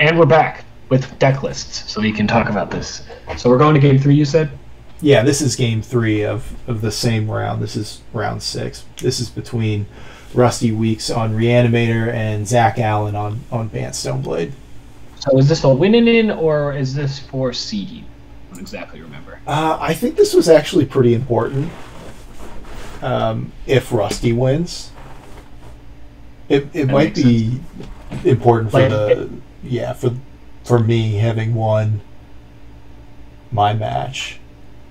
And we're back with deck lists, so we can talk about this. So we're going to game three, you said? Yeah, this is game three of, of the same round. This is round six. This is between Rusty Weeks on Reanimator and Zach Allen on, on Bant Stoneblade. So is this a winning in, or is this for seeding? I don't exactly remember. Uh, I think this was actually pretty important. Um, if Rusty wins, it, it That might makes be important for Like, the yeah for for me having won my match.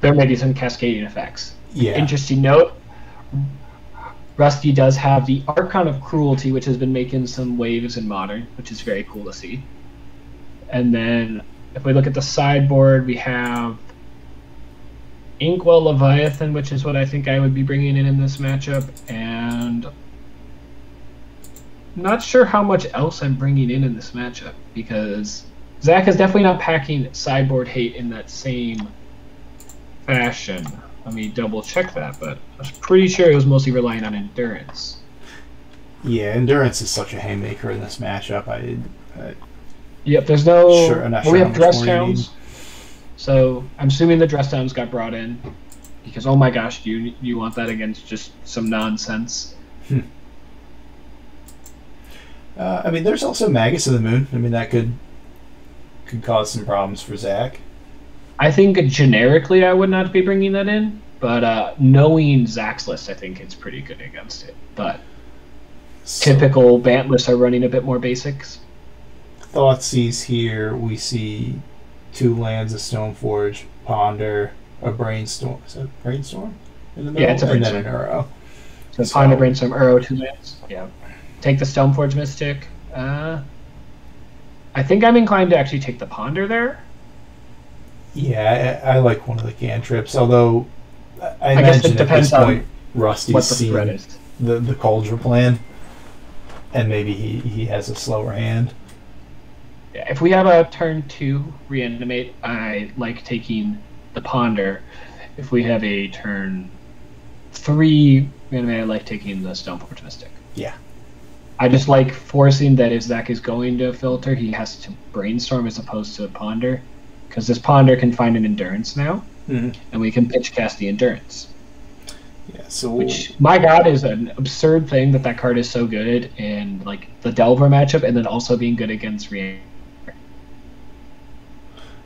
There may be some cascading effects. Yeah, Interesting note. Rusty does have the Archon of Cruelty, which has been making some waves in Modern, which is very cool to see. And then, if we look at the sideboard, we have Inkwell Leviathan, which is what I think I would be bringing in in this matchup, and not sure how much else I'm bringing in in this matchup because Zach is definitely not packing sideboard hate in that same fashion. Let me double check that, but I was pretty sure it was mostly relying on endurance. yeah. Endurance is such a haymaker in this matchup. I, I Yep, there's no. Sure, well, we have dress downs, so I'm assuming the dress downs got brought in because oh my gosh, you you want that against just some nonsense? Hmm. Uh, I mean, there's also Magus of the Moon. I mean, that could could cause some problems for Zach. I think generically I would not be bringing that in, but uh, knowing Zach's list, I think it's pretty good against it. But So- typical Bant lists are running a bit more basics. Thoughtseize here, we see two lands of Stoneforge, Ponder, a Brainstorm. Is that Brainstorm? In the middle? Yeah, it's a And then Brainstorm. an Arrow. So So- Ponder Brainstorm Arrow two lands. Yeah. Take the Stoneforge Mystic. Uh, I think I'm inclined to actually take the Ponder there. Yeah, I, I like one of the cantrips, although I, I guess it at depends this on point Rusty's what the seen threat is. the, the Cauldron plan, and maybe he, he has a slower hand. Yeah, if we have a turn two reanimate, I like taking the Ponder. If we have a turn three reanimate, I like taking the Stoneforge Mystic. Yeah. I just like forcing that if Zach is going to filter, he has to brainstorm as opposed to ponder, because this ponder can find an endurance now, Mhm. and we can pitch cast the endurance. Yeah, so Which, my God, is an absurd thing that that card is so good in like the Delver matchup, and then also being good against Reanimator.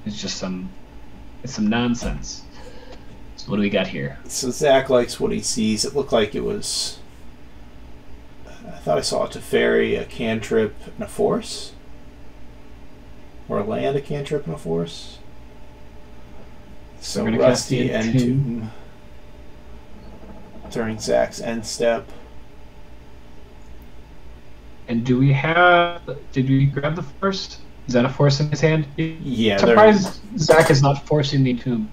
It's just some, it's some nonsense. So what do we got here? so Zach likes what he sees. It looked like it was. I thought I saw a Teferi, a cantrip, and a force, or a land, a cantrip, and a force. So We're gonna cast Rusty the and Tomb during Zach's end step. And do we have? Did we grab the first? Is that a force in his hand? Yeah, surprised Zach is not forcing the tomb.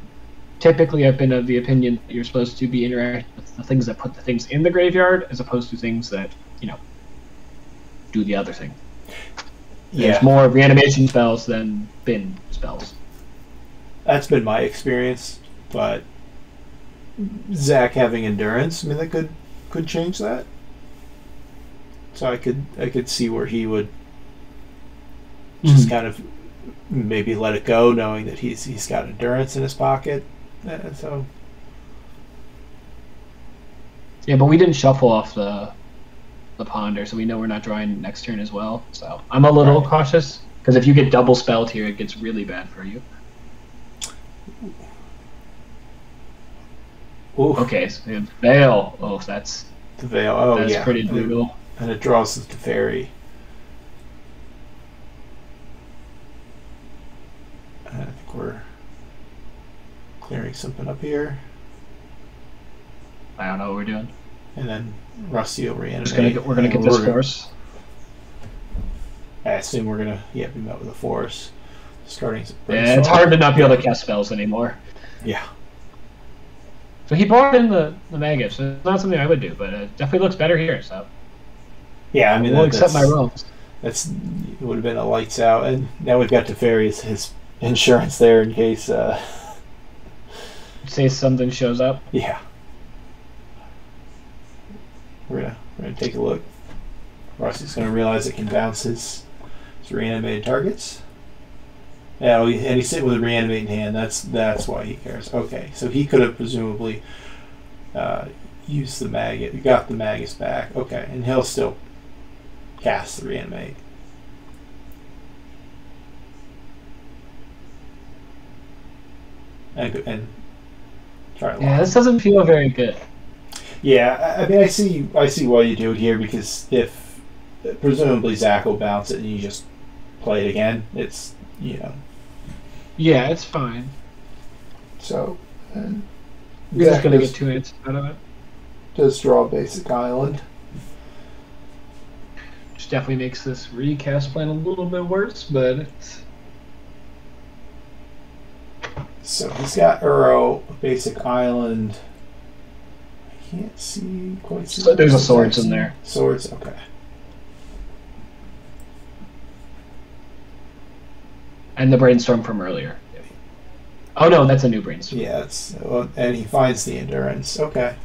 Typically, I've been of the opinion that you're supposed to be interacting the things that put the things in the graveyard, as opposed to things that you know do the other thing. yeah. There's more reanimation spells than bin spells. That's been my experience, but Zach having endurance, I mean, that could could change that. So I could I could see where he would just kind of maybe let it go, knowing that he's he's got endurance in his pocket. Uh, so Yeah, but we didn't shuffle off the the ponder, so we know we're not drawing next turn as well. So I'm a little Right. cautious because if you get double spelled here, it gets really bad for you. ooh, Okay, so we have Veil. Oh, that's the veil. Oh that's yeah, pretty brutal. and it draws the fairy. I think we're clearing something up here, I don't know what we're doing. And then Rusty will reanimate. Gonna get, we're gonna get this gonna- force. I assume we're gonna yeah be met with a force. Starting. Yeah, it's hard to not be able to cast spells anymore. Yeah. So he brought in the the Magus. So it's not something I would do, but it definitely looks better here. So Yeah, I mean we'll that, accept my roles. that's it would have been a lights out, and now we've got Teferi's his insurance there in case. uh Say something shows up. Yeah. We're gonna we're gonna take a look. Rusty's gonna realize it can bounce his Three animated targets. Yeah, and he's sitting with a reanimating hand. That's that's why he cares. Okay, so he could have presumably uh, used the Magus, He got the magus back. Okay, and he'll still cast the reanimate. And, and try Yeah, this doesn't feel very good. Yeah, I I mean, I see, I see why you do it here because if presumably Zach will bounce it and you just play it again, it's you know. Yeah, it's fine. So, and We're just Zach gonna does, get two hits out of it. does draw a basic island. Which definitely makes this recast plan a little bit worse, but it's So he's got Uro, basic island. I can't see quite. See So there's a what swords in there. Swords, okay. and the brainstorm from earlier. Oh no, that's a new brainstorm. Yeah, it's well, and he finds the endurance. Okay.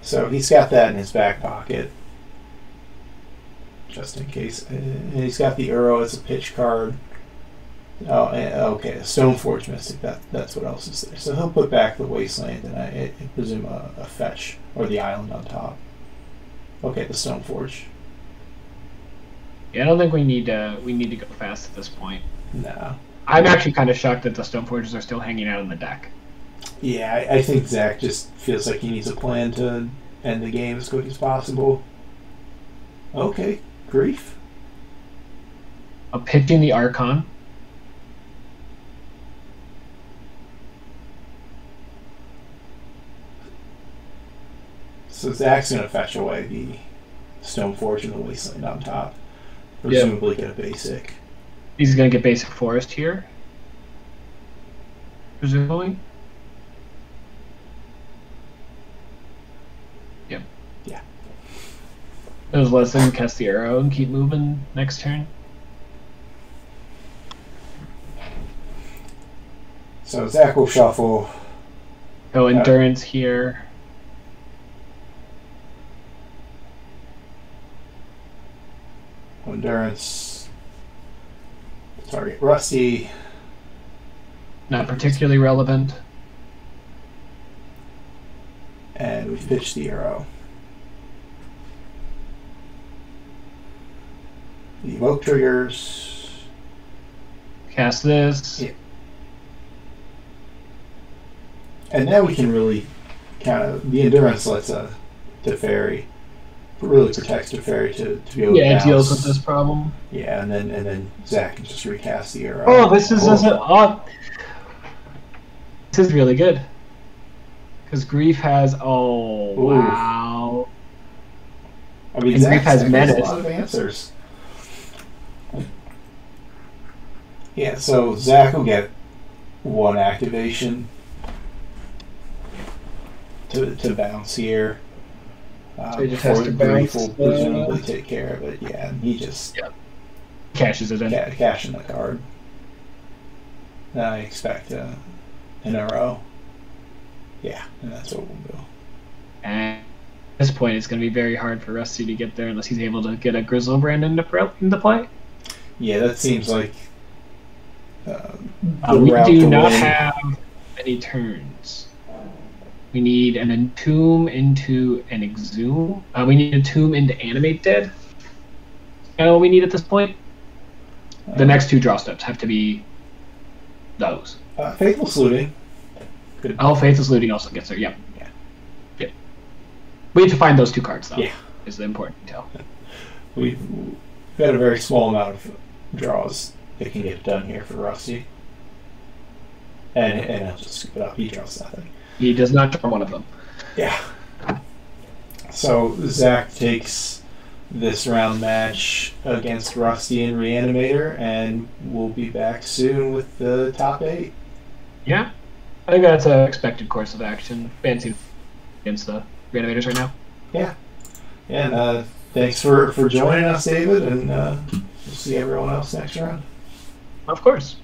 So he's got that in his back pocket, just in case. And he's got the Uro as a pitch card. Oh, eh, okay, a Stoneforge Mystic. That that's what else is there. So he'll put back the Wasteland and I, I presume a, a fetch or the island on top. Okay, the Stoneforge. Yeah, I don't think we need to we need to go fast at this point. No. I'm actually kind of shocked that the stone forges are still hanging out on the deck. Yeah, I, I think Zach just feels like he needs a plan to end the game as quick as possible. Okay, grief. A pitching the Archon. So Zach's gonna fetch away the Stone Forge and the Wasteland on top. Presumably get a basic. He's gonna get basic forest here. Presumably. Yep. Yeah. Those less than cast the arrow and keep moving next turn. So Zach will shuffle. Go Yeah. endurance here. Endurance. Target Rusty. Not particularly relevant. And we pitch the arrow. The evoke triggers. Cast this. Yeah. And now we can really kind of the endurance lets uh, a Teferi really protects Teferi to, to be able Yeah, to it deals with this problem. Yeah, and then and then Zach can just recast the arrow. Oh, this is this is, oh, this is really good. Because grief has oh Ooh. wow. I mean, and Zach Grief has menace. a lot of answers. Yeah, so Zach will get one activation to, to bounce here. Um, So he just has before to Grief bounce, will presumably uh, take care of it. Yeah, and he just Cashes it in. ca- cash in the card. And I expect uh, an arrow. Yeah, and that's what we'll do. And at this point, it's going to be very hard for Rusty to get there unless he's able to get a Griselbrand into, pr- into play. Yeah, that seems like uh, Uh, we route do to not win. have any turns. We need an entomb into an exhume. Uh, we need a tomb into animate dead. Uh, we need at this point. The Uh, next two draw steps have to be those. Uh, Faithless Looting. Good. Oh, Faithless Looting also gets there. Yep. Yeah. Yep. We have to find those two cards, though. Yeah. Is the important detail. We've got a very small amount of draws that can get done here for Rusty. And, and I'll just scoop it up. He draws nothing. He does not draw one of them. Yeah. So Zach takes this round match against Rusty and Reanimator, and we'll be back soon with the top eight. Yeah. I think that's an expected course of action. Fancy against the reanimators right now. Yeah. And uh, thanks for, for joining us, David, and uh, we'll see everyone else next round. Of course.